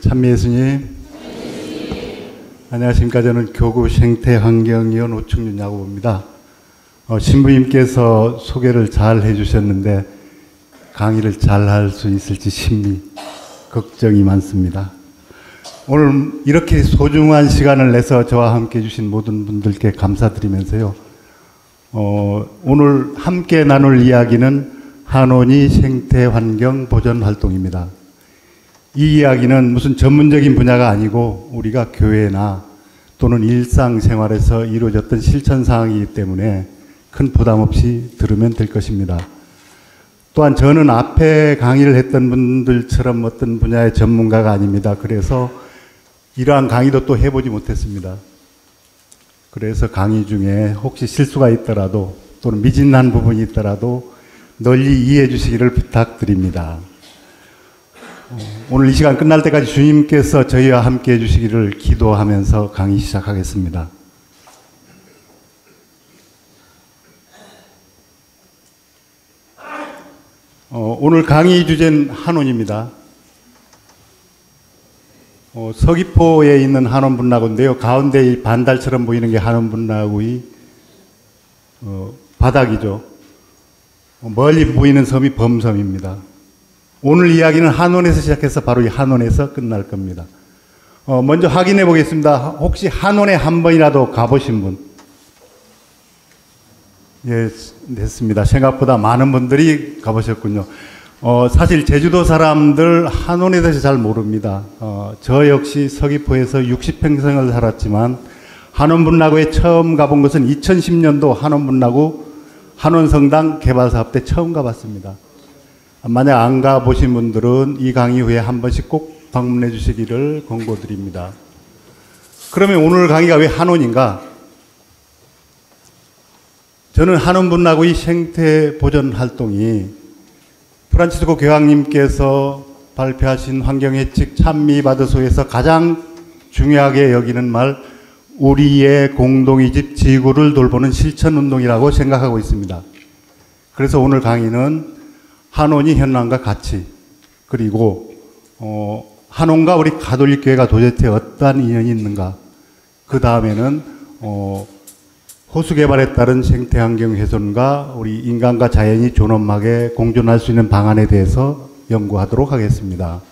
참미 예수님. 안녕하십니까. 저는 교구 생태환경위원 오충윤 야구부입니다. 어, 신부님께서 소개를 잘 해주셨는데 강의를 잘 할 수 있을지 심히 걱정이 많습니다. 오늘 이렇게 소중한 시간을 내서 저와 함께 해주신 모든 분들께 감사드리면서요. 어, 오늘 함께 나눌 이야기는 한원이 생태환경 보전 활동입니다. 이 이야기는 무슨 전문적인 분야가 아니고 우리가 교회나 또는 일상생활에서 이루어졌던 실천 사항이기 때문에 큰 부담 없이 들으면 될 것입니다. 또한 저는 앞에 강의를 했던 분들처럼 어떤 분야의 전문가가 아닙니다. 그래서 이러한 강의도 또 해보지 못했습니다. 그래서 강의 중에 혹시 실수가 있더라도 또는 미진한 부분이 있더라도 널리 이해해 주시기를 부탁드립니다. 오늘 이 시간 끝날 때까지 주님께서 저희와 함께 해주시기를 기도하면서 강의 시작하겠습니다. 어, 오늘 강의 주제는 한원입니다. 어, 서귀포에 있는 한원 분라구인데요. 가운데 이 반달처럼 보이는 게 한원 분라구의 어, 바닥이죠. 어, 멀리 보이는 섬이 범섬입니다. 오늘 이야기는 한원에서 시작해서 바로 이 한원에서 끝날 겁니다. 어, 먼저 확인해 보겠습니다. 혹시 한원에 한 번이라도 가보신 분? 예, 됐습니다. 생각보다 많은 분들이 가보셨군요. 어, 사실 제주도 사람들 한원에 대해서 잘 모릅니다. 어, 저 역시 서귀포에서 60평생을 살았지만 한원분라구에 처음 가본 것은 2010년도 한원분라구 한원성당 개발 사업 때 처음 가봤습니다. 만약 안 가보신 분들은 이 강의 후에 한 번씩 꼭 방문해 주시기를 권고드립니다. 그러면 오늘 강의가 왜 한원인가? 저는 한원분라구의 생태 보존 활동이 프란치스코 교황님께서 발표하신 환경예측 찬미바드소에서 가장 중요하게 여기는 말 우리의 공동의 집 지구를 돌보는 실천운동이라고 생각하고 있습니다. 그래서 오늘 강의는 한원이 현란과 같이 그리고 어, 한원과 우리 가톨릭 교회가 도대체 어떠한 인연이 있는가 그 다음에는 어, 호수 개발에 따른 생태 환경 훼손과 우리 인간과 자연이 존엄하게 공존할 수 있는 방안에 대해서 연구하도록 하겠습니다.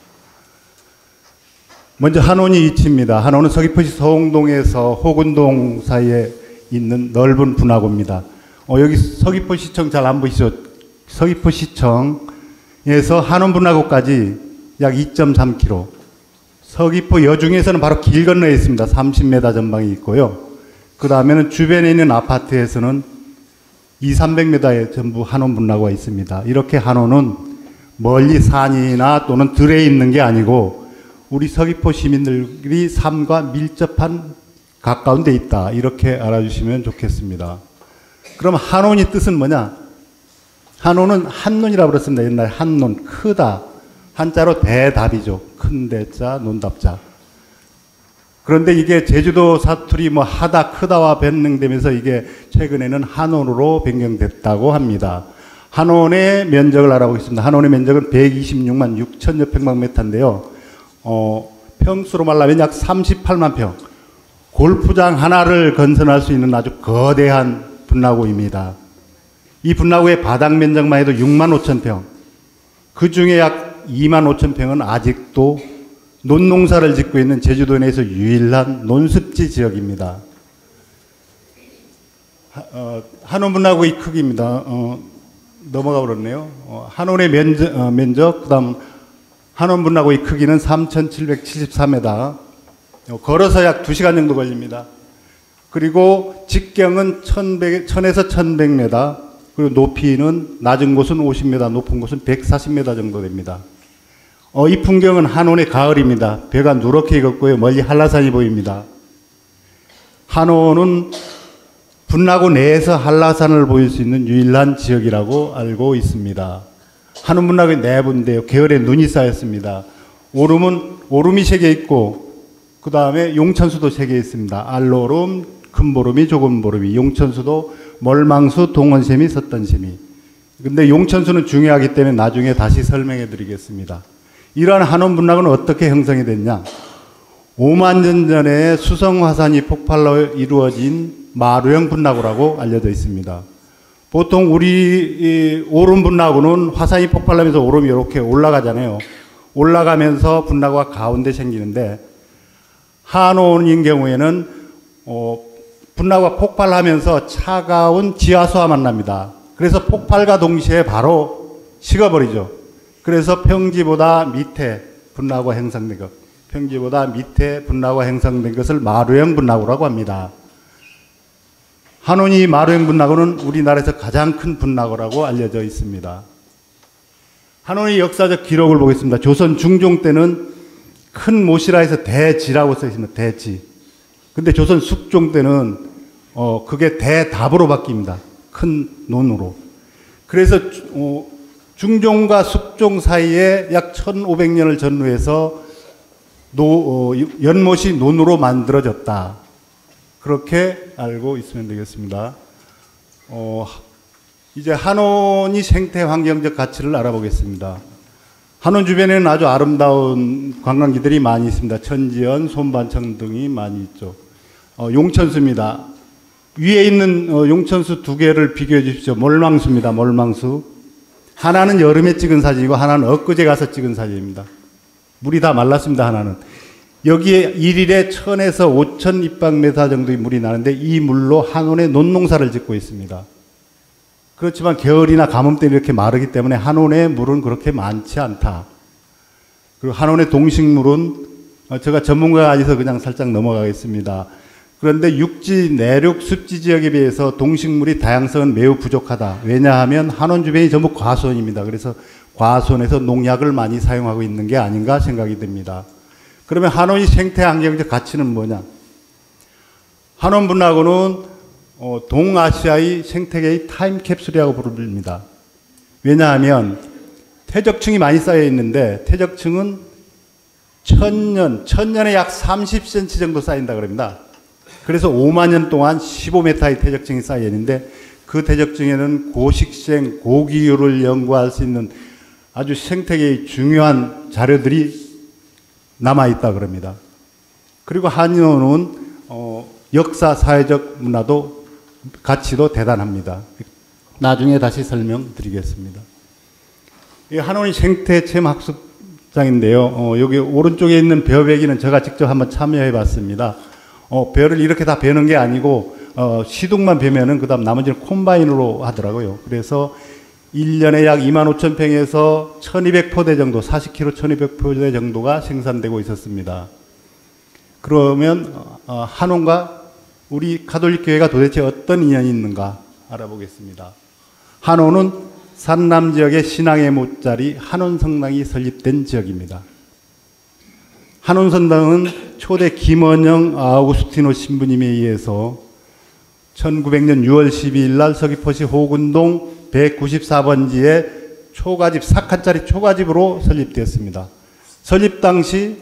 먼저 한원이 위치입니다. 한원은 서귀포시 서홍동에서 호근동 사이에 있는 넓은 분화구입니다. 어, 여기 서귀포시청 잘 안 보이시죠? 서귀포시청에서 한원분화구까지 약 2.3km. 서귀포 여중에서는 바로 길 건너에 있습니다. 30m 전방이 있고요. 그 다음에는 주변에 있는 아파트에서는 2, 300m에 전부 한원분화구가 있습니다. 이렇게 한원은 멀리 산이나 또는 들에 있는 게 아니고 우리 서귀포 시민들이 삶과 밀접한 가까운 데 있다. 이렇게 알아주시면 좋겠습니다. 그럼 한원이 뜻은 뭐냐? 한원은 한눈이라고 그랬습니다. 옛날 한눈, 크다. 한자로 대답이죠. 큰 대자, 논답자. 그런데 이게 제주도 사투리 뭐 하다, 크다와 변경되면서 이게 최근에는 한원으로 변경됐다고 합니다. 한원의 면적을 알아보겠습니다. 한원의 면적은 126만 6천여 평방미터인데요. 어, 평수로 말하면 약 38만 평. 골프장 하나를 건설할 수 있는 아주 거대한 분라구입니다. 이 분라구의 바닥 면적만 해도 6만 5천 평. 그 중에 약 2만 5천 평은 아직도 논농사를 짓고 있는 제주도 내에서 유일한 논습지 지역입니다. 어, 한원분라구의 크기입니다. 어, 넘어가 버렸네요. 어, 한원의 면적, 어, 면적 그다음 한원분라구의 크기는 3,774m. 어, 걸어서 약 2시간 정도 걸립니다. 그리고 직경은 1,100, 1000에서 1100m, 그리고 높이는 낮은 곳은 50m, 높은 곳은 140m 정도 됩니다. 어, 이 풍경은 한온의 가을입니다. 배가 누렇게 익었고요. 멀리 한라산이 보입니다. 한온은 분나고 내에서 한라산을 보일 수 있는 유일한 지역이라고 알고 있습니다. 한온 분락의 내부인데요. 계열에 눈이 쌓였습니다. 오름은 오름이 세 개 있고 그 다음에 용천수도 세 개 있습니다. 알로름, 큰보름이, 조금보름이, 용천수도 멀망수, 동원샘이, 섰던샘이. 근데 용천수는 중요하기 때문에 나중에 다시 설명해 드리겠습니다. 이러한 한원 분락은 어떻게 형성이 됐냐? 5만 년 전에 수성 화산이 폭발로 이루어진 마루형 분락구라고 알려져 있습니다. 보통 우리 오름 분락구는 화산이 폭발하면서 오름이 이렇게 올라가잖아요. 올라가면서 분락구가 가운데 생기는데 한온인 경우에는 어, 분락구가 폭발하면서 차가운 지하수와 만납니다. 그래서 폭발과 동시에 바로 식어버리죠. 그래서 평지보다 밑에 분락구가 형성된 것, 평지보다 밑에 분락구가 형성된 것을 마루형 분락구라고 합니다. 한온이 마루형 분락구는 우리나라에서 가장 큰 분락구라고 알려져 있습니다. 한온의 역사적 기록을 보겠습니다. 조선 중종 때는 큰 모시라에서 대지라고 써 있습니다. 대지. 근데 조선 숙종 때는 어 그게 대답으로 바뀝니다. 큰 논으로. 그래서 어, 중종과 숙종 사이에 약 1500년을 전후해서 노, 어, 연못이 논으로 만들어졌다. 그렇게 알고 있으면 되겠습니다. 어, 이제 한원이 생태 환경적 가치를 알아보겠습니다. 한원 주변에는 아주 아름다운 관광지들이 많이 있습니다. 천지연, 손반청 등이 많이 있죠. 어, 용천수입니다. 위에 있는 어, 용천수 두 개를 비교해 주십시오. 몰망수입니다. 몰망수. 하나는 여름에 찍은 사진이고 하나는 엊그제 가서 찍은 사진입니다. 물이 다 말랐습니다. 하나는. 여기에 일일에 천에서 오천 입방메타 정도의 물이 나는데 이 물로 한온에 논농사를 짓고 있습니다. 그렇지만 겨울이나 가뭄 때 이렇게 마르기 때문에 한온의 물은 그렇게 많지 않다. 그리고 한온의 동식물은 어, 제가 전문가가 아니서 그냥 살짝 넘어가겠습니다. 그런데 육지, 내륙, 습지 지역에 비해서 동식물이 다양성은 매우 부족하다. 왜냐하면 한원 주변이 전부 과수원입니다. 그래서 과수원에서 농약을 많이 사용하고 있는 게 아닌가 생각이 듭니다. 그러면 한원이 생태 환경적 가치는 뭐냐? 한원 분락구는 어, 동아시아의 생태계의 타임캡슐이라고 부릅니다. 왜냐하면 퇴적층이 많이 쌓여 있는데 퇴적층은 천년, 천년에 약 30cm 정도 쌓인다 그럽니다. 그래서 5만 년 동안 15m의 퇴적층이 쌓여 있는데 그 퇴적층에는 고식생, 고기율을 연구할 수 있는 아주 생태계의 중요한 자료들이 남아 있다 그럽니다. 그리고 한의원은 어, 역사 사회적 문화도 가치도 대단합니다. 나중에 다시 설명드리겠습니다. 한원이 생태 체험 학습장인데요. 어, 여기 오른쪽에 있는 벼베기는 제가 직접 한번 참여해 봤습니다. 어, 벼를 이렇게 다 베는 게 아니고 어, 시둥만 베면은 그다음 나머지는 콤바인으로 하더라고요. 그래서 1년에 약 2만 5천 평에서 1200포대 정도, 40kg 1200포대 정도가 생산되고 있었습니다. 그러면 어, 한원과 우리 가톨릭 교회가 도대체 어떤 인연이 있는가 알아보겠습니다. 한원은 산남 지역의 신앙의 못자리 한원 성당이 설립된 지역입니다. 한원 성당은 초대 김원영 아우구스티노 신부님에 의해서 1900년 6월 12일 날 서귀포시 호군동 194번지에 초가집, 사칸짜리 초가집으로 설립되었습니다. 설립 당시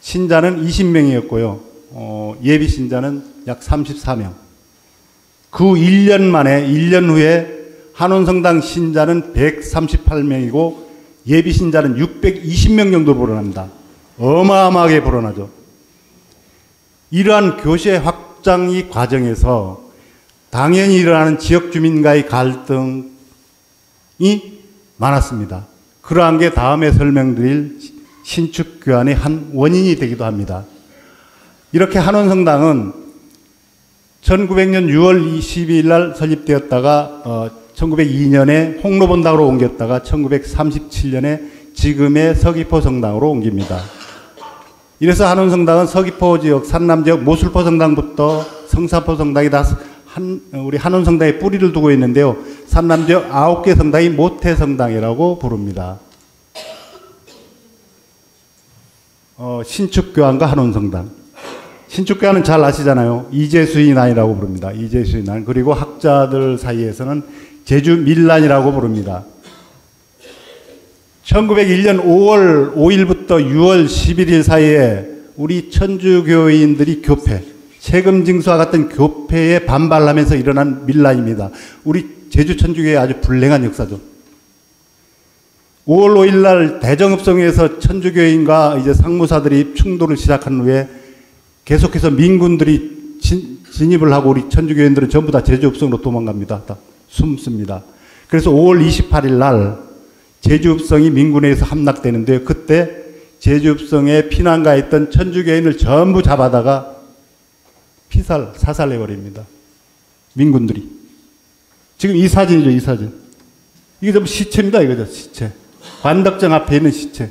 신자는 20명이었고요. 어, 예비 신자는 약 34명. 그 1년 만에, 1년 후에 한원성당 신자는 138명이고 예비 신자는 620명 정도 불어납니다. 어마어마하게 불어나죠. 이러한 교세 확장이 과정에서 당연히 일어나는 지역 주민과의 갈등이 많았습니다. 그러한 게 다음에 설명드릴 신축 교환의 한 원인이 되기도 합니다. 이렇게 한원성당은 1900년 6월 22일 날 설립되었다가 어, 1902년에 홍로본당으로 옮겼다가 1937년에 지금의 서귀포 성당으로 옮깁니다. 이래서 한원성당은 서귀포 지역, 산남 지역, 모술포 성당부터 성사포 성당이 다 한, 우리 한원 성당에 뿌리를 두고 있는데요. 산남 지역 아홉 개 성당이 모태 성당이라고 부릅니다. 어, 신축교환과 한원 성당. 신축교환은 잘 아시잖아요. 이재수인 안이라고 부릅니다. 이재수인 안. 그리고 학자들 사이에서는 제주 밀란이라고 부릅니다. 1901년 5월 5일부터 6월 11일 사이에 우리 천주교인들이 교패, 세금 징수와 같은 교패에 반발하면서 일어난 밀란입니다. 우리 제주 천주교의 아주 불행한 역사죠. 5월 5일 날 대정읍성에서 천주교인과 이제 상무사들이 충돌을 시작한 후에 계속해서 민군들이 진, 진입을 하고 우리 천주교인들은 전부 다 제주읍성으로 도망갑니다. 다 숨습니다. 그래서 5월 28일 날 제주읍성이 민군에서 함락되는데 그때 제주읍성에 피난가 있던 천주교인을 전부 잡아다가 피살, 사살해 버립니다. 민군들이. 지금 이 사진이죠, 이 사진. 이게 좀 시체입니다, 이거죠, 시체. 관덕정 앞에 있는 시체.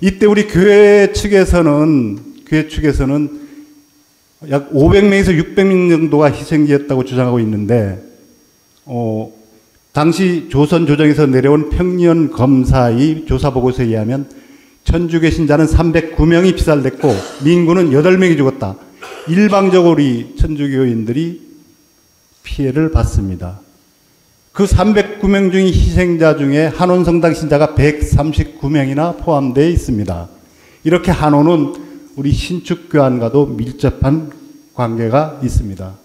이때 우리 교회 측에서는, 교회 측에서는 약 500명에서 600명 정도가 희생지였다고 주장하고 있는데, 어, 당시 조선 조정에서 내려온 평년 검사의 조사 보고서에 의하면 천주교 신자는 309명이 피살됐고 민군은 8명이 죽었다. 일방적으로 이 천주교인들이 피해를 받습니다. 그 309명 중의 희생자 중에 한원성당 신자가 139명이나 포함되어 있습니다. 이렇게 한원은 우리 신축교환과도 밀접한 관계가 있습니다.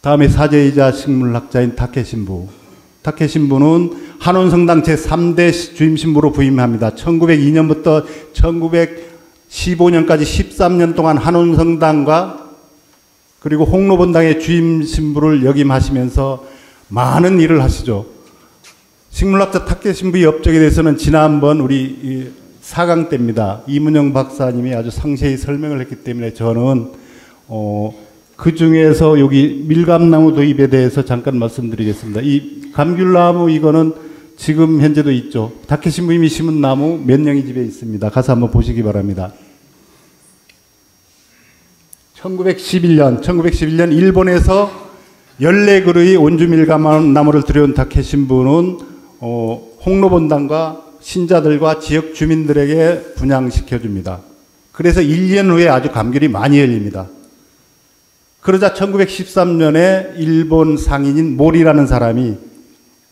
다음에 사제이자 식물학자인 타케 신부. 타케 신부는 한원성당 제3대 주임 신부로 부임합니다. 1902년부터 1915년까지 13년 동안 한원성당과 그리고 홍로본당의 주임 신부를 역임하시면서 많은 일을 하시죠. 식물학자 타케 신부의 업적에 대해서는 지난번 우리 4강 때입니다. 이문영 박사님이 아주 상세히 설명을 했기 때문에 저는 어, 그 중에서 여기 밀감나무 도입에 대해서 잠깐 말씀드리겠습니다. 이 감귤나무 이거는 지금 현재도 있죠. 다케 신부님이 심은 나무 몇 명이 집에 있습니다. 가서 한번 보시기 바랍니다. 1911년, 1911년 일본에서 14그루의 온주밀감나무를 들여온 다케 신부는 어, 홍로본당과 신자들과 지역 주민들에게 분양시켜 줍니다. 그래서 1년 후에 아주 감귤이 많이 열립니다. 그러자 1913년에 일본 상인인 모리라는 사람이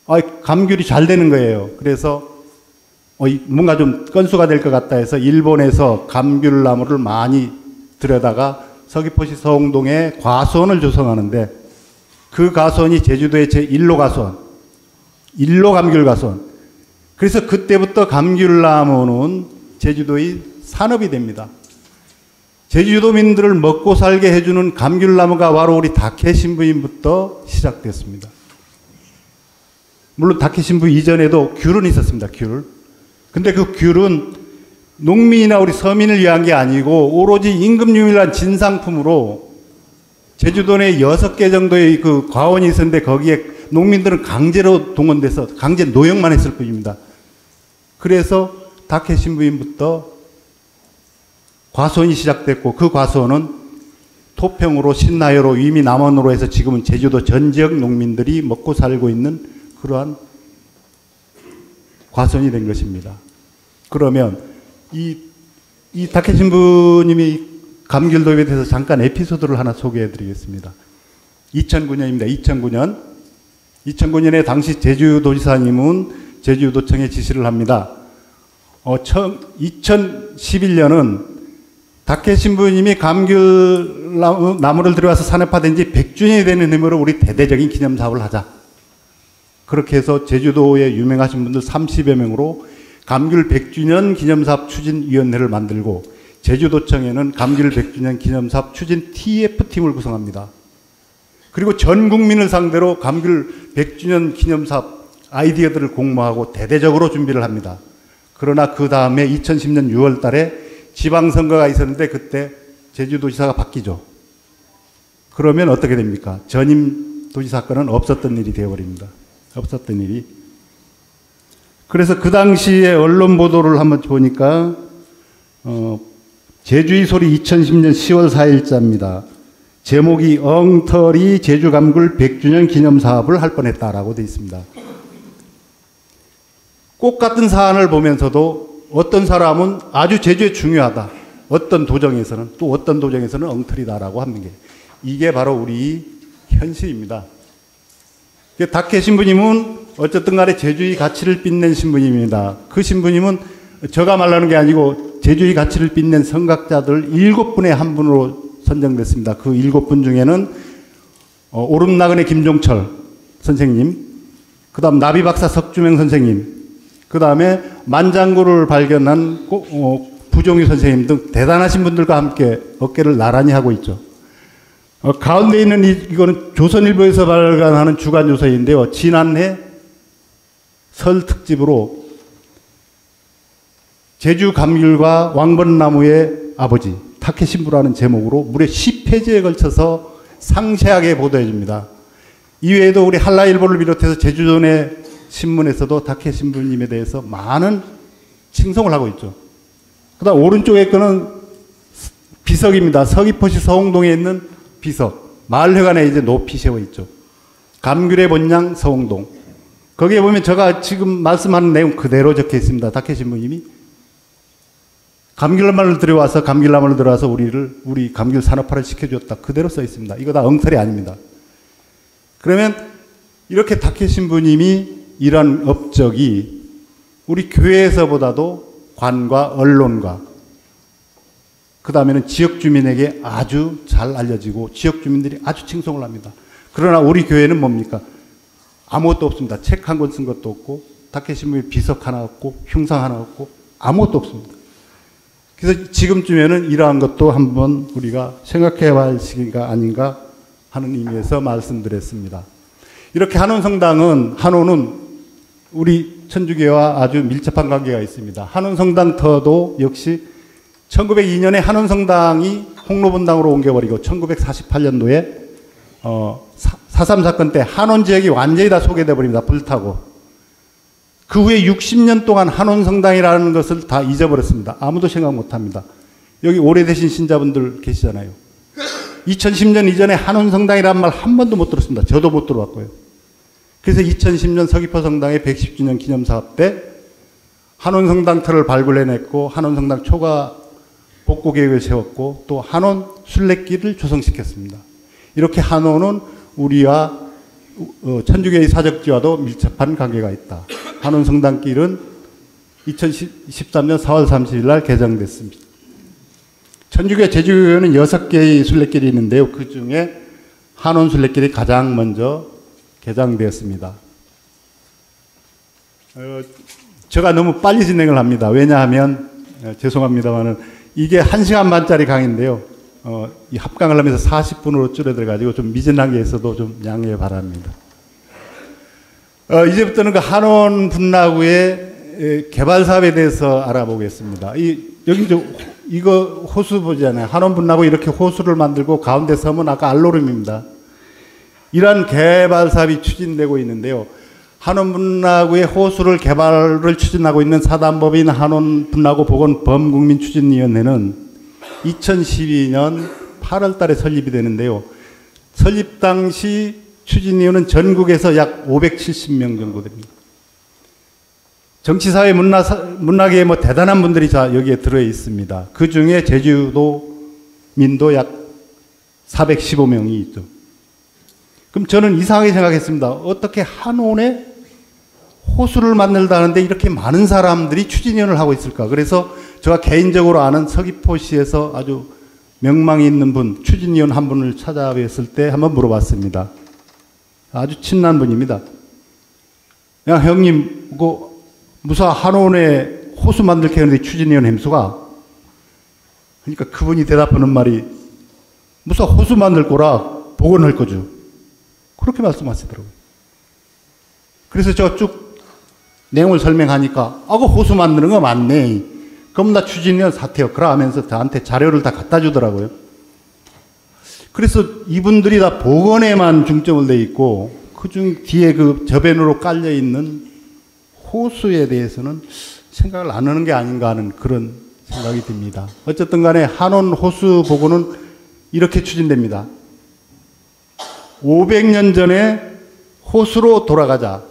아, 감귤이 잘 되는 거예요. 그래서 어, 뭔가 좀 건수가 될 것 같다 해서 일본에서 감귤나무를 많이 들여다가 서귀포시 서홍동에 과수원을 조성하는데 그 가수원이 제주도의 제1로 가수원, 1로 감귤 가수원. 그래서 그때부터 감귤나무는 제주도의 산업이 됩니다. 제주도민들을 먹고 살게 해주는 감귤나무가 바로 우리 다케 신부인부터 시작됐습니다. 물론 다케 신부 이전에도 귤은 있었습니다. 귤. 근데 그 귤은 농민이나 우리 서민을 위한 게 아니고 오로지 임금 유일한 진상품으로 제주도 내 여섯 개 정도의 그 과원이 있었는데 거기에 농민들은 강제로 동원돼서 강제 노역만 했을 뿐입니다. 그래서 다케 신부인부터 과수원이 시작됐고 그 과수원은 토평으로 신나요로 위미 남원으로 해서 지금은 제주도 전 지역 농민들이 먹고 살고 있는 그러한 과수원이 된 것입니다. 그러면 이, 이 다케 신부님이 감귤도에 대해서 잠깐 에피소드를 하나 소개해 드리겠습니다. 2009년입니다. 2009년. 2009년에 당시 제주도지사님은 제주도청에 지시를 합니다. 어, 2011년은 다케 신부님이 감귤 나무를 들여와서 산업화된 지 100주년이 되는 의미로 우리 대대적인 기념 사업을 하자. 그렇게 해서 제주도에 유명하신 분들 30여 명으로 감귤 100주년 기념사업 추진위원회를 만들고 제주도청에는 감귤 100주년 기념사업 추진 TF팀을 구성합니다. 그리고 전 국민을 상대로 감귤 100주년 기념사업 아이디어들을 공모하고 대대적으로 준비를 합니다. 그러나 그 다음에 2010년 6월 달에 지방선거가 있었는데 그때 제주도지사가 바뀌죠. 그러면 어떻게 됩니까? 전임 도지사건은 없었던 일이 되어버립니다. 없었던 일이. 그래서 그 당시에 언론 보도를 한번 보니까 어, 제주의 소리 2010년 10월 4일자입니다. 제목이 엉터리 제주감굴 100주년 기념 사업을 할 뻔했다라고 되어 있습니다. 꽃 같은 사안을 보면서도 어떤 사람은 아주 제주에 중요하다. 어떤 도정에서는 또 어떤 도정에서는 엉터리다라고 하는 게 이게 바로 우리 현실입니다. 다케 신부님은 어쨌든 간에 제주의 가치를 빛낸 신부님입니다. 그 신부님은 저가 말하는 게 아니고 제주의 가치를 빛낸 성각자들 일곱 분의 한 분으로 선정됐습니다. 그 일곱 분 중에는 어, 오름나근의 김종철 선생님, 그 다음 나비박사 석주명 선생님, 그 다음에 만장구를 발견한 고- 어, 부종희 선생님 등 대단하신 분들과 함께 어깨를 나란히 하고 있죠. 어, 가운데 있는 이, 이거는 조선일보에서 발간하는 주간 요서인데요. 지난해 설 특집으로 제주 감귤과 왕번나무의 아버지 타케신부라는 제목으로 무려 10페이지에 걸쳐서 상세하게 보도해 줍니다. 이외에도 우리 한라일보를 비롯해서 제주전의 신문에서도 타케신부님에 대해서 많은 칭송을 하고 있죠. 그 다음 오른쪽에 거는 비석입니다. 서귀포시 서홍동에 있는 비석. 마을회관에 이제 높이 세워 있죠. 감귤의 본향 서홍동. 거기에 보면 제가 지금 말씀하는 내용 그대로 적혀 있습니다. 타케신부님이 감귤나무를 들여와서 감귤나무를 들어와서 우리를 우리 감귤 산업화를 시켜주었다. 그대로 써 있습니다. 이거 다 엉터리 아닙니다. 그러면 이렇게 타케신부님이 이런 업적이 우리 교회에서보다도 관과 언론과 그 다음에는 지역 주민에게 아주 잘 알려지고 지역 주민들이 아주 칭송을 합니다. 그러나 우리 교회는 뭡니까? 아무것도 없습니다. 책 한 권 쓴 것도 없고 타케신부의 비석 하나 없고 흉상 하나 없고 아무것도 없습니다. 그래서 지금쯤에는 이러한 것도 한번 우리가 생각해 봐야 시기가 아닌가 하는 의미에서 말씀드렸습니다. 이렇게 한원 성당은 한원은 우리 천주교와 아주 밀접한 관계가 있습니다. 한원 성당터도 역시 1902년에 한원 성당이 홍로분당으로 옮겨버리고 1948년도에 어, 4.3 사건 때 한원 지역이 완전히 다 소개돼 버립니다. 불타고. 그 후에 60년 동안 한원 성당이라는 것을 다 잊어버렸습니다. 아무도 생각 못 합니다. 여기 오래되신 신자분들 계시잖아요. 2010년 이전에 한원 성당이라는 말 한 번도 못 들었습니다. 저도 못 들어봤고요. 그래서 2010년 서귀포 성당의 110주년 기념 사업 때 한원 성당터를 발굴해냈고 한원 성당 초과 복구 계획을 세웠고 또 한원 순례길을 조성시켰습니다. 이렇게 한원은 우리와 어, 천주교의 사적지와도 밀접한 관계가 있다. 한원 성당길은 2013년 4월 30일 날 개장됐습니다. 천주교 제주교회는 6개의 순례길이 있는데요. 그 중에 한원 순례길이 가장 먼저 개장되었습니다. 어, 제가 너무 빨리 진행을 합니다. 왜냐하면 어, 죄송합니다만은 이게 1시간 반짜리 강의인데요. 어, 이 합강을 하면서 40분으로 줄여들 가지고 좀 미진한 게 있어도 좀 양해 바랍니다. 어, 이제부터는 그 한원 분라구의 에, 개발 사업에 대해서 알아보겠습니다. 이 여기 저 이거 호수 보잖아요. 한원 분라구 이렇게 호수를 만들고 가운데 섬은 아까 알로름입니다. 이러한 개발 사업이 추진되고 있는데요. 한원 분라구의 호수를 개발을 추진하고 있는 사단법인 한원 분라구 보건 범국민 추진위원회는 2012년 8월 달에 설립이 되는데요. 설립 당시 추진위원은 전국에서 약 570명 정도 됩니다. 정치사회 문화, 문화계에 뭐 대단한 분들이 자 여기에 들어 있습니다. 그 중에 제주도 민도 약 415명이 있죠. 그럼 저는 이상하게 생각했습니다. 어떻게 한온에 호수를 만들다는데 이렇게 많은 사람들이 추진위원을 하고 있을까? 그래서 제가 개인적으로 아는 서귀포시에서 아주 명망이 있는 분, 추진위원 한 분을 찾아뵀을 때 한번 물어봤습니다. 아주 친한 분입니다. 야, 형님, 그, 무사 한원에 호수 만들게 하는데 추진위원 햄수가? 그러니까 그분이 대답하는 말이, 무사 호수 만들 거라 복원할 거죠. 그렇게 말씀하시더라고요. 그래서 제가 쭉 내용을 설명하니까, 아, 그 호수 만드는 거 맞네. 그럼 나 추진위원 사퇴요. 그러 하면서 저한테 자료를 다 갖다 주더라고요. 그래서 이분들이 다 복원에만 중점을 돼 있고, 그중 뒤에 그 저변으로 깔려 있는 호수에 대해서는 생각을 안 하는 게 아닌가 하는 그런 생각이 듭니다. 어쨌든 간에 한원 호수 복원은 이렇게 추진됩니다. 500년 전에 호수로 돌아가자.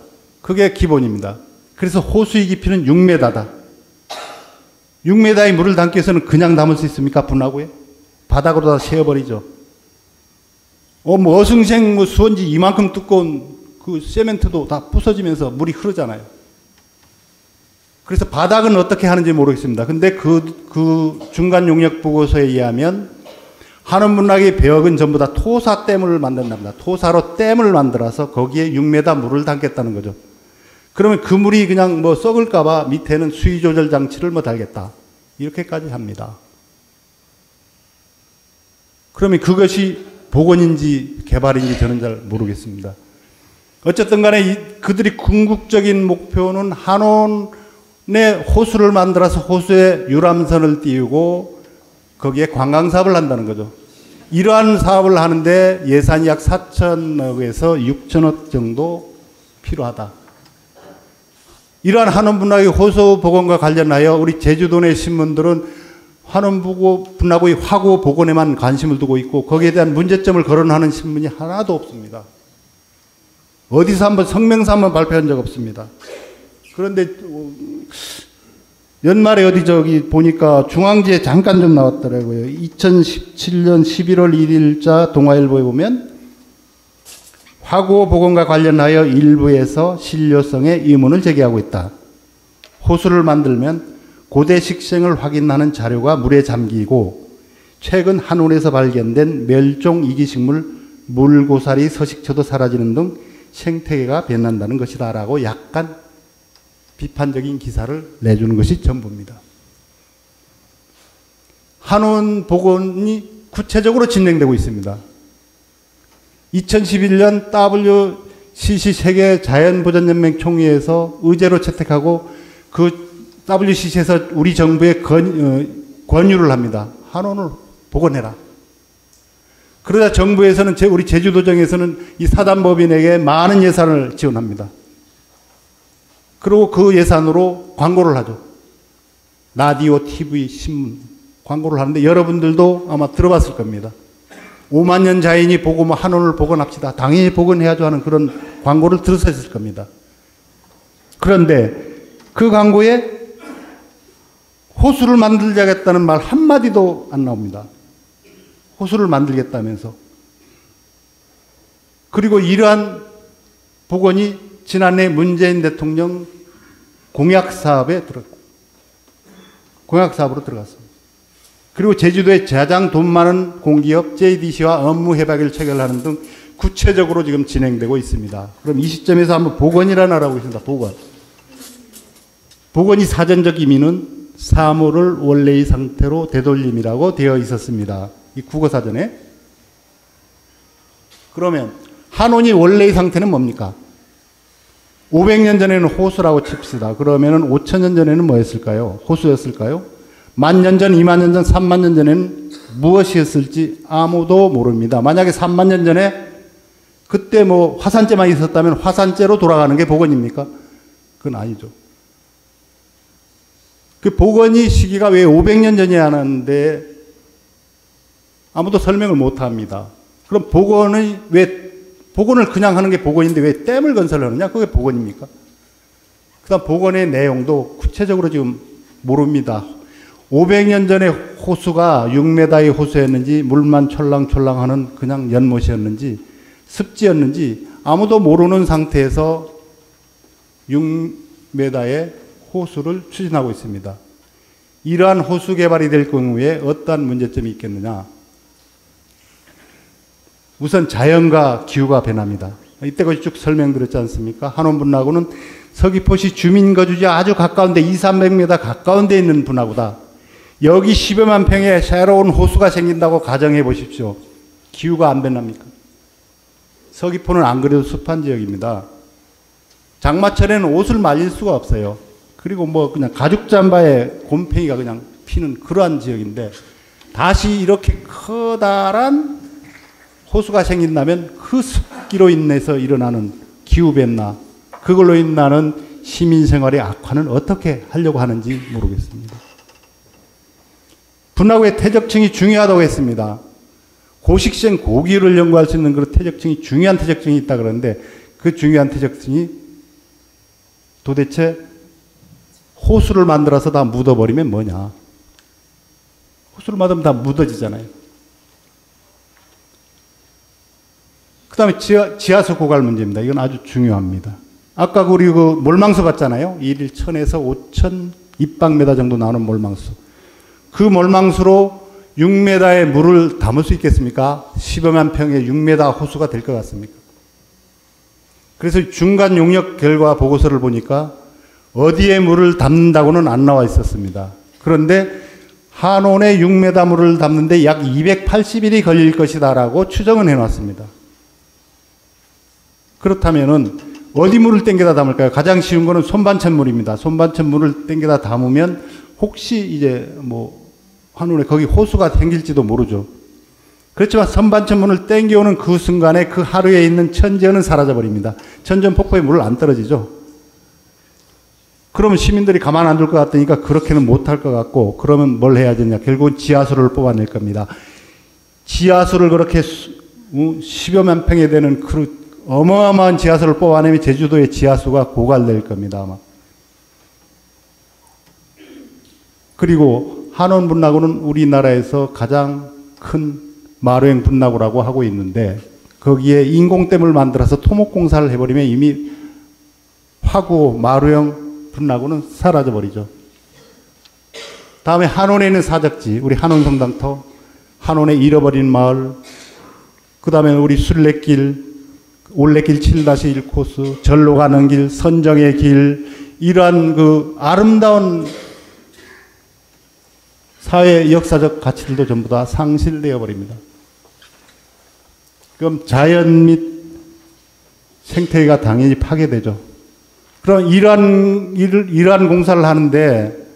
그게 기본입니다. 그래서 호수의 깊이는 6m다. 6m의 물을 담기 위해서는 그냥 담을 수 있습니까? 분하고요? 바닥으로 다 세어버리죠. 어, 뭐 어승생 뭐 수원지 이만큼 두꺼운 그 세멘트도 다 부서지면서 물이 흐르잖아요. 그래서 바닥은 어떻게 하는지 모르겠습니다. 근데 그, 그 중간 용역 보고서에 의하면 한원 문학의 배역은 전부 다 토사 댐을 만든답니다. 토사로 댐을 만들어서 거기에 6m 물을 담겠다는 거죠. 그러면 그 물이 그냥 뭐 썩을까봐 밑에는 수위 조절 장치를 뭐 달겠다. 이렇게까지 합니다. 그러면 그것이 복원인지 개발인지 저는 잘 모르겠습니다. 어쨌든 간에 그들이 궁극적인 목표는 한원의 호수를 만들어서 호수에 유람선을 띄우고 거기에 관광 사업을 한다는 거죠. 이러한 사업을 하는데 예산이 약 4천억에서 6천억 정도 필요하다. 이러한 한원 분락의 호수 복원과 관련하여 우리 제주도 내 신문들은 환원 분락의 화구 복원에만 관심을 두고 있고 거기에 대한 문제점을 거론하는 신문이 하나도 없습니다. 어디서 한번 성명서 한번 발표한 적 없습니다. 그런데 어, 연말에 어디 저기 보니까 중앙지에 잠깐 좀 나왔더라고요. 2017년 11월 1일자 동아일보에 보면 화구 복원과 관련하여 일부에서 신뢰성에 의문을 제기하고 있다. 호수를 만들면 고대 식생을 확인하는 자료가 물에 잠기고 최근 한온에서 발견된 멸종 이기식물 물고사리 서식처도 사라지는 등 생태계가 변한다는 것이다라고 약간 비판적인 기사를 내주는 것이 전부입니다. 한원 복원이 구체적으로 진행되고 있습니다. 2011년 WCC 세계 자연보전연맹 총회에서 의제로 채택하고 그 WCC에서 우리 정부에 권, 어, 권유를 합니다. 한원을 복원해라. 그러다 정부에서는 우리 제주도정에서는 이 사단법인에게 많은 예산을 지원합니다. 그리고 그 예산으로 광고를 하죠. 라디오, TV, 신문 광고를 하는데 여러분들도 아마 들어봤을 겁니다. 5만 년 자연이 보고 뭐 한원을 복원합시다. 당연히 복원해야죠 하는 그런 광고를 들으셨을 겁니다. 그런데 그 광고에 호수를 만들자겠다는 말 한마디도 안 나옵니다. 호수를 만들겠다면서. 그리고 이러한 복원이 지난해 문재인 대통령 공약 사업에 들어 공약 사업으로 들어갔습니다. 그리고 제주도에 가장 돈 많은 공기업 JDC와 업무 협약을 체결하는 등 구체적으로 지금 진행되고 있습니다. 그럼 이 시점에서 한번 복원이라는 알아보고 있습니다. 복원. 복원이 사전적 의미는 사물을 원래의 상태로 되돌림이라고 되어 있었습니다. 이 국어 사전에. 그러면 한원이 원래의 상태는 뭡니까? 500년 전에는 호수라고 칩시다. 그러면은 5천년 전에는 뭐였을까요? 호수였을까요? 만 년 전, 2만 년 전, 3만 년 전에는 무엇이었을지 아무도 모릅니다. 만약에 3만 년 전에 그때 뭐 화산재만 있었다면 화산재로 돌아가는 게 복원입니까? 그건 아니죠. 그 복원이 시기가 왜 500년 전이야 하는데 아무도 설명을 못 합니다. 그럼 복원의 왜 복원을 그냥 하는 게 복원인데 왜 댐을 건설하느냐? 그게 복원입니까? 그 다음 복원의 내용도 구체적으로 지금 모릅니다. 500년 전에 호수가 6m의 호수였는지 물만 촐랑촐랑하는 그냥 연못이었는지 습지였는지 아무도 모르는 상태에서 6m의 호수를 추진하고 있습니다. 이러한 호수 개발이 될 경우에 어떠한 문제점이 있겠느냐? 우선 자연과 기후가 변합니다. 이때까지 쭉 설명드렸지 않습니까? 한원분하고는 서귀포시 주민 거주지 아주 가까운데 2, 300m 가까운 데 있는 분하고다. 여기 10여만 평에 새로운 호수가 생긴다고 가정해 보십시오. 기후가 안 변합니까? 서귀포는 안 그래도 습한 지역입니다. 장마철에는 옷을 말릴 수가 없어요. 그리고 뭐 그냥 가죽 잠바에 곰팡이가 그냥 피는 그러한 지역인데 다시 이렇게 커다란 호수가 생긴다면 그 습기로 인해서 일어나는 기후변화, 그걸로 인나는 시민생활의 악화는 어떻게 하려고 하는지 모르겠습니다. 분화구의 퇴적층이 중요하다고 했습니다. 고식생 고기를 연구할 수 있는 그런 퇴적층이 중요한 퇴적층이 있다 그러는데 그 중요한 퇴적층이 도대체 호수를 만들어서 다 묻어버리면 뭐냐? 호수를 만들면 다 묻어지잖아요. 그 다음에 지하, 지하수 고갈 문제입니다. 이건 아주 중요합니다. 아까 우리 그 몰망수 봤잖아요. 1일 1000에서 5000 입방메다 정도 나오는 몰망수. 그 몰망수로 6m의 물을 담을 수 있겠습니까? 10여만 평의 6m 호수가 될 것 같습니까? 그래서 중간 용역 결과 보고서를 보니까 어디에 물을 담는다고는 안 나와 있었습니다. 그런데 한온에 6m 물을 담는데 약 280일이 걸릴 것이다라고 추정은 해놨습니다. 그렇다면은 어디 물을 땡겨다 담을까요? 가장 쉬운 거는 손반찬 물입니다. 손반찬 물을 땡겨다 담으면 혹시 이제 뭐 한온에 거기 호수가 생길지도 모르죠. 그렇지만 선반천문을 땡겨오는 그 순간에 그 하루에 있는 천지연은 사라져버립니다. 천전 폭포에 물을 안 떨어지죠. 그러면 시민들이 가만 안 둘 것 같으니까 그렇게는 못할 것 같고 그러면 뭘 해야 되냐. 결국은 지하수를 뽑아낼 겁니다. 지하수를 그렇게 수, 10여만 평에 되는 그 어마어마한 지하수를 뽑아내면 제주도의 지하수가 고갈될 겁니다. 아마. 그리고 한원 분나고는 우리나라에서 가장 큰 마루행 분나고라고 하고 있는데 거기에 인공댐을 만들어서 토목공사를 해버리면 이미 화구 마루형 분나고는 사라져 버리죠. 다음에 한원에 있는 사적지 우리 한원 성당터 한원의 잃어버린 마을 그 다음에 우리 순례길 올레길 7-1 코스 절로 가는 길 선정의 길 이러한 그 아름다운 사회 역사적 가치들도 전부 다 상실되어 버립니다. 그럼 자연 및 생태가 당연히 파괴되죠. 그럼 이러한 일, 이러한 공사를 하는데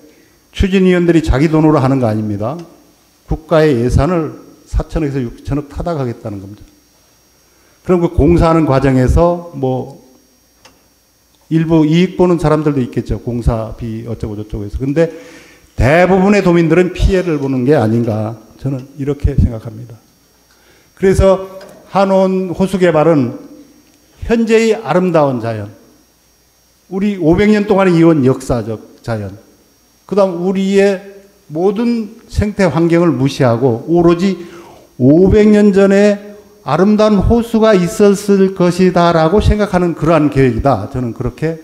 추진위원들이 자기 돈으로 하는 거 아닙니다. 국가의 예산을 4천억에서 6천억 타닥하겠다는 겁니다. 그럼 그 공사하는 과정에서 뭐 일부 이익 보는 사람들도 있겠죠. 공사비 어쩌고 저쩌고 해서. 근데 대부분의 도민들은 피해를 보는 게 아닌가 저는 이렇게 생각합니다. 그래서 한온 호수 개발은 현재의 아름다운 자연, 우리 500년 동안 이어온 역사적 자연, 그 다음 우리의 모든 생태 환경을 무시하고 오로지 500년 전에 아름다운 호수가 있었을 것이다라고 생각하는 그러한 계획이다. 저는 그렇게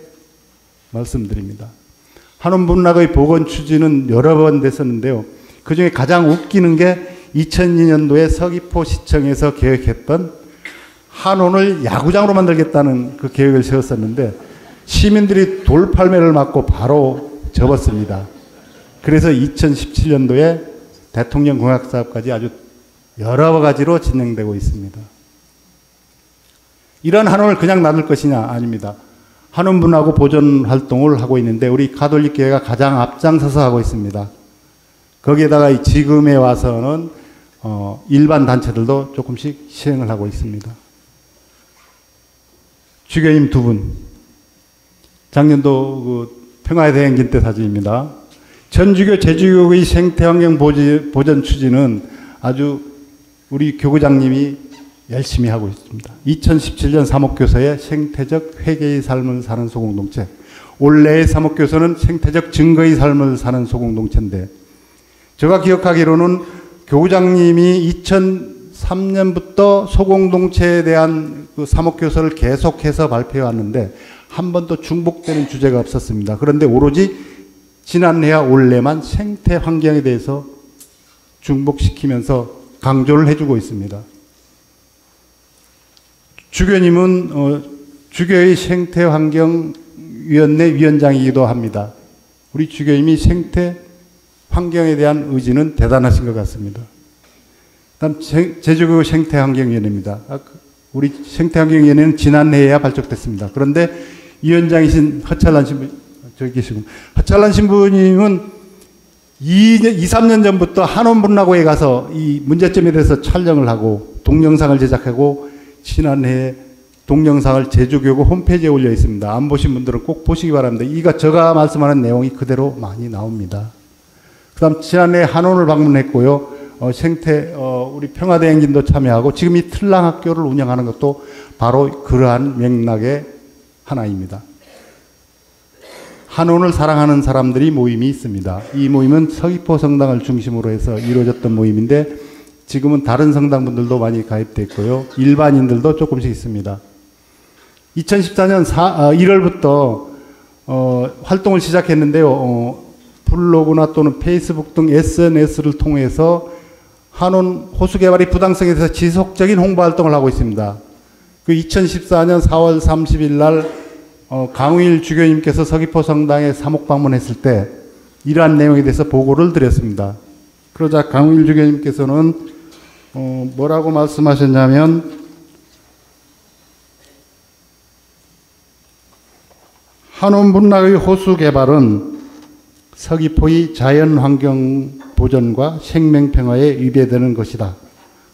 말씀드립니다. 한원 문학의 복원 추진은 여러 번 됐었는데요. 그 중에 가장 웃기는 게 2002년도에 서귀포 시청에서 계획했던 한원을 야구장으로 만들겠다는 그 계획을 세웠었는데 시민들이 돌팔매를 맞고 바로 접었습니다. 그래서 2017년도에 대통령 공약 사업까지 아주 여러 가지로 진행되고 있습니다. 이런 한원을 그냥 놔둘 것이냐? 아닙니다. 한원분하고 보존 활동을 하고 있는데 우리 가톨릭 교회가 가장 앞장서서 하고 있습니다. 거기에다가 지금에 와서는 어, 일반 단체들도 조금씩 시행을 하고 있습니다. 주교님 두 분. 작년도 그 평화의 대행진 때 사진입니다. 전주교, 제주교의 생태환경 보전 추진은 아주 우리 교구장님이 열심히 하고 있습니다. 2017년 사목교서의 생태적 회개의 삶을 사는 소공동체. 올해의 사목교서는 생태적 증거의 삶을 사는 소공동체인데, 제가 기억하기로는 교장님이 2003년부터 소공동체에 대한 그 사목교서를 계속해서 발표해 왔는데 한 번도 중복되는 주제가 없었습니다. 그런데 오로지 지난해와 올해만 생태 환경에 대해서 중복시키면서 강조를 해주고 있습니다. 주교님은 어, 주교의 생태환경위원회 위원장이기도 합니다. 우리 주교님이 생태 환경에 대한 의지는 대단하신 것 같습니다. 다음 제주교 생태환경위원회입니다. 아, 그 우리 생태환경위원회는 지난해에야 발족됐습니다. 그런데 위원장이신 허찰란 신부 저기 계시고 허찰란 신부님은 2, 2, 3년 전부터 한원분라고에 가서 이 문제점에 대해서 촬영을 하고 동영상을 제작하고 지난해 동영상을 제주교구 홈페이지에 올려 있습니다. 안 보신 분들은 꼭 보시기 바랍니다. 이가 제가 말씀하는 내용이 그대로 많이 나옵니다. 그 다음 지난해 한원을 방문했고요. 어, 생태, 어, 우리 평화대 행진도 참여하고 지금 이 틀랑학교를 운영하는 것도 바로 그러한 맥락의 하나입니다. 한원을 사랑하는 사람들이 모임이 있습니다. 이 모임은 서귀포 성당을 중심으로 해서 이루어졌던 모임인데 지금은 다른 성당 분들도 많이 가입돼 있고요. 일반인들도 조금씩 있습니다. 2014년 4, 1월부터 어, 활동을 시작했는데요. 어, 블로그나 또는 페이스북 등 SNS를 통해서 한원 호수 개발이 부당성에 대해서 지속적인 홍보 활동을 하고 있습니다. 그 2014년 4월 30일 날 어, 강우일 주교님께서 서귀포 성당에 사목 방문했을 때 이러한 내용에 대해서 보고를 드렸습니다. 그러자 강우일 주교님께서는 어, 뭐라고 말씀하셨냐면 한원 분락의 호수 개발은 서귀포의 자연 환경 보전과 생명 평화에 위배되는 것이다.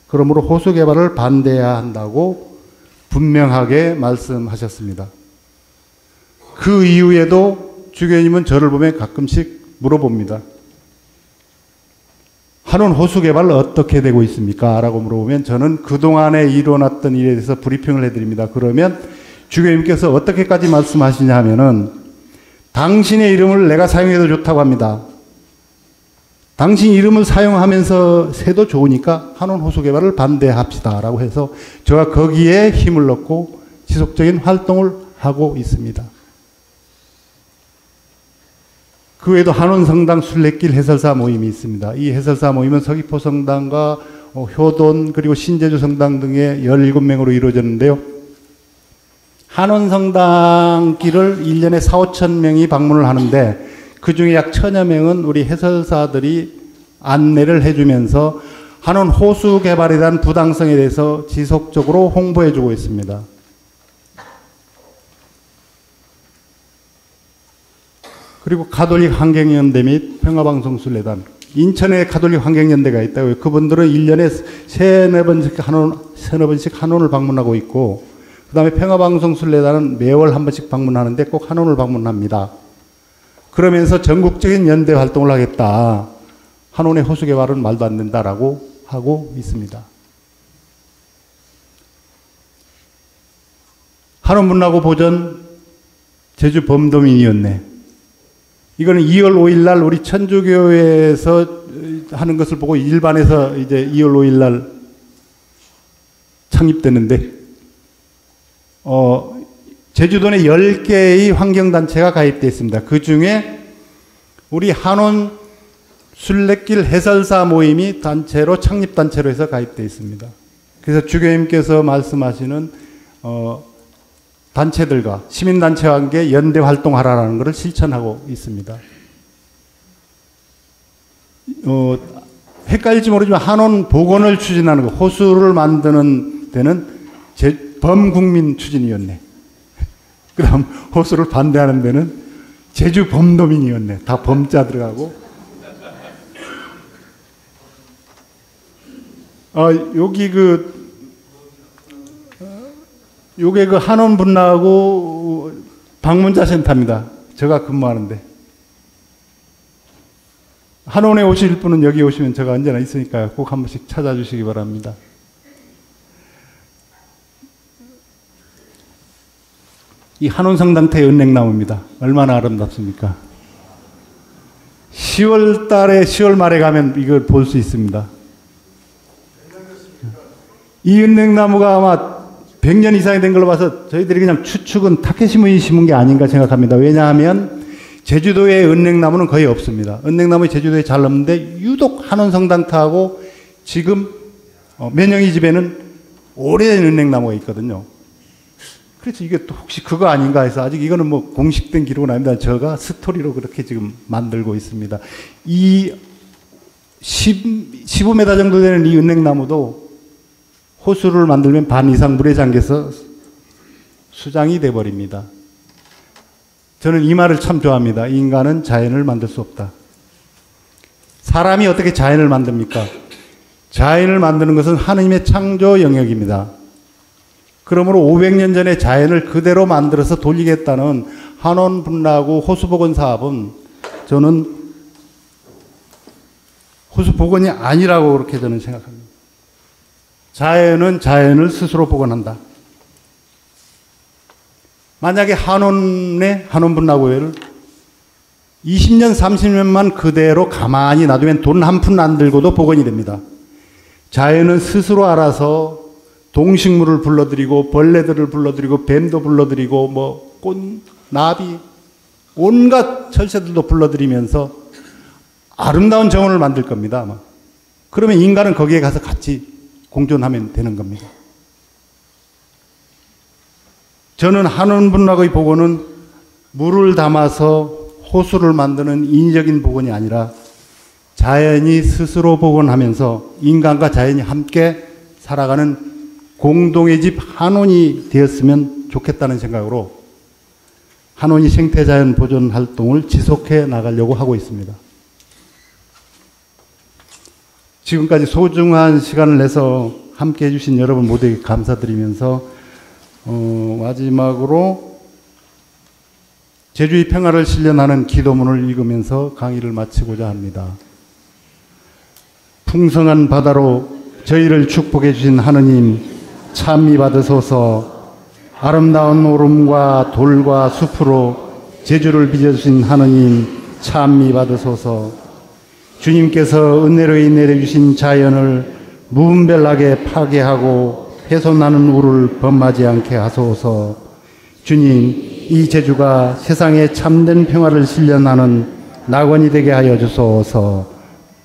그러므로 호수 개발을 반대해야 한다고 분명하게 말씀하셨습니다. 그 이후에도 주교님은 저를 보면 가끔씩 물어봅니다. 한원 호수 개발 어떻게 되고 있습니까? 라고 물어보면 저는 그동안에 일어났던 일에 대해서 브리핑을 해드립니다. 그러면 주교님께서 어떻게까지 말씀하시냐 하면은 당신의 이름을 내가 사용해도 좋다고 합니다. 당신 이름을 사용하면서 새도 좋으니까 한원 호수 개발을 반대합시다. 라고 해서 제가 거기에 힘을 넣고 지속적인 활동을 하고 있습니다. 그 외에도 한원성당 순례길 해설사 모임이 있습니다. 이 해설사 모임은 서귀포 성당과 어, 효돈 그리고 신제주 성당 등의 17명으로 이루어졌는데요. 한원성당 길을 1년에 4, 5천 명이 방문을 하는데 그 중에 약 천여 명은 우리 해설사들이 안내를 해주면서 한원 호수 개발에 대한 부당성에 대해서 지속적으로 홍보해주고 있습니다. 그리고 가톨릭 환경연대 및 평화방송순례단 인천에 가톨릭 환경연대가 있다고요. 그분들은 1년에 세네 번씩 한원, 세네 번씩 한원을 방문하고 있고, 그 다음에 평화방송순례단은 매월 한 번씩 방문하는데 꼭 한원을 방문합니다. 그러면서 전국적인 연대 활동을 하겠다. 한원의 호수 개발은 말도 안 된다라고 하고 있습니다. 한원 문화고 보전 제주 범도민이었네. 이거는 2월 5일 날 우리 천주교회에서 하는 것을 보고 일반에서 이제 2월 5일 날 창립되는데, 어, 제주도 내 10개의 환경단체가 가입되어 있습니다. 그 중에 우리 한원 순례길 해설사 모임이 단체로, 창립단체로 해서 가입되어 있습니다. 그래서 주교님께서 말씀하시는, 어, 단체들과 시민단체와 함께 연대 활동하라는 것을 실천하고 있습니다. 어, 헷갈릴지 모르지만 한원 복원을 추진하는 거, 호수를 만드는 데는 제, 범국민 추진이었네. 그 다음 호수를 반대하는 데는 제주 범도민이었네. 다 범자 들어가고. 어, 여기 그 요게 그 한원 분나하고 방문자 센터입니다. 제가 근무하는데. 한원에 오실 분은 여기 오시면 제가 언제나 있으니까 꼭 한 번씩 찾아주시기 바랍니다. 이 한원성당태 은행나무입니다. 얼마나 아름답습니까? 10월 달에 10월 말에 가면 이걸 볼 수 있습니다. 이 은행나무가 아마 100년 이상이 된 걸로 봐서 저희들이 그냥 추측은 타케시문이 심은 게 아닌가 생각합니다. 왜냐하면 제주도에 은행나무는 거의 없습니다. 은행나무 제주도에 잘 없는데 유독 한원 성당타하고 지금 어, 면영이 집에는 오래된 은행나무가 있거든요. 그래서 이게 또 혹시 그거 아닌가 해서 아직 이거는 뭐 공식된 기록은 아닙니다. 제가 스토리로 그렇게 지금 만들고 있습니다. 이 10, 15m 정도 되는 이 은행나무도 호수를 만들면 반 이상 물에 잠겨서 수장이 돼버립니다. 저는 이 말을 참 좋아합니다. 인간은 자연을 만들 수 없다. 사람이 어떻게 자연을 만듭니까? 자연을 만드는 것은 하느님의 창조 영역입니다. 그러므로 500년 전에 자연을 그대로 만들어서 돌리겠다는 한원 분라하고 호수 복원 사업은 저는 호수 복원이 아니라고 그렇게 저는 생각합니다. 자연은 자연을 스스로 복원한다. 만약에 한원의 한원 분라고회를 20년, 30년만 그대로 가만히 놔두면 돈 한 푼 안 들고도 복원이 됩니다. 자연은 스스로 알아서 동식물을 불러들이고 벌레들을 불러들이고 뱀도 불러들이고 뭐 꽃, 나비 온갖 철새들도 불러들이면서 아름다운 정원을 만들 겁니다. 아마. 그러면 인간은 거기에 가서 같이 공존하면 되는 겁니다. 저는 한원분락의 복원은 물을 담아서 호수를 만드는 인위적인 복원이 아니라 자연이 스스로 복원하면서 인간과 자연이 함께 살아가는 공동의 집 한원이 되었으면 좋겠다는 생각으로 한원이 생태자연 보존 활동을 지속해 나가려고 하고 있습니다. 지금까지 소중한 시간을 내서 함께 해주신 여러분 모두에게 감사드리면서 어, 마지막으로 제주의 평화를 실현하는 기도문을 읽으면서 강의를 마치고자 합니다. 풍성한 바다로 저희를 축복해 주신 하느님 찬미 받으소서 아름다운 오름과 돌과 숲으로 제주를 빚어주신 하느님 찬미 받으소서 주님께서 은혜로 내려주신 자연을 무분별하게 파괴하고 훼손하는 우를 범하지 않게 하소서. 주님 이 제주가 세상에 참된 평화를 실현하는 낙원이 되게 하여 주소서.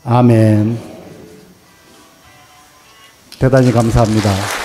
아멘. 대단히 감사합니다.